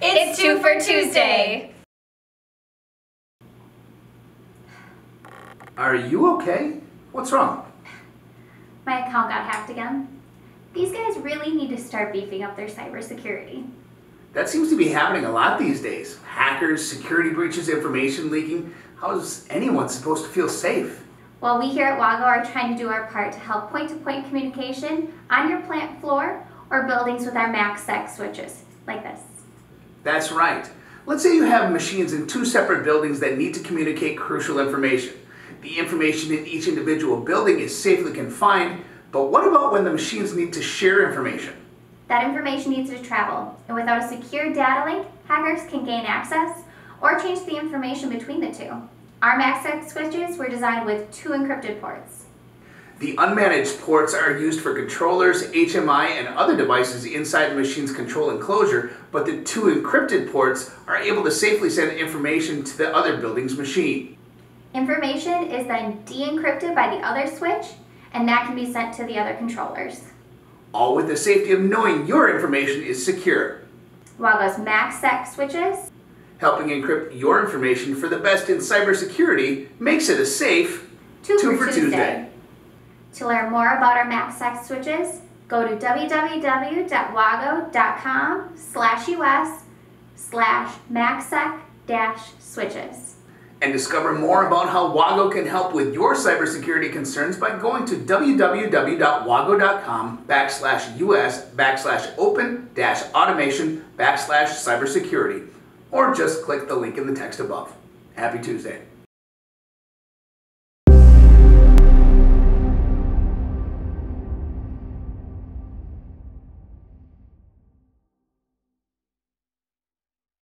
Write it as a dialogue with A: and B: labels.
A: It's two for Tuesday.
B: Are you okay? What's wrong?
C: My account got hacked again. These guys really need to start beefing up their cybersecurity.
B: That seems to be happening a lot these days. Hackers, security breaches, information leaking. How is anyone supposed to feel safe?
C: Well, we here at WAGO are trying to do our part to help point-to-point communication on your plant floor or buildings with our MACsec switches, like this.
B: That's right. Let's say you have machines in two separate buildings that need to communicate crucial information. The information in each individual building is safely confined, but what about when the machines need to share information?
C: That information needs to travel, and without a secure data link, hackers can gain access or change the information between the two. Our MACsec switches were designed with two encrypted ports.
B: The unmanaged ports are used for controllers, HMI, and other devices inside the machine's control enclosure, but the two encrypted ports are able to safely send information to the other building's machine.
C: Information is then de-encrypted by the other switch, and that can be sent to the other controllers.
B: All with the safety of knowing your information is secure.
C: While WAGO's MACsec switches
B: Helping encrypt your information for the best in cybersecurity makes it a safe
C: two,
B: Two
C: for,
B: for
C: Tuesday.
B: Tuesday.
C: To learn more about our MACsec switches, go to www.wago.com slash us slash MACsec dash switches.
B: and discover more about how Wago can help with your cybersecurity concerns by going to www.wago.com backslash us backslash open dash automation backslash cybersecurity or just click the link in the text above. Happy Tuesday.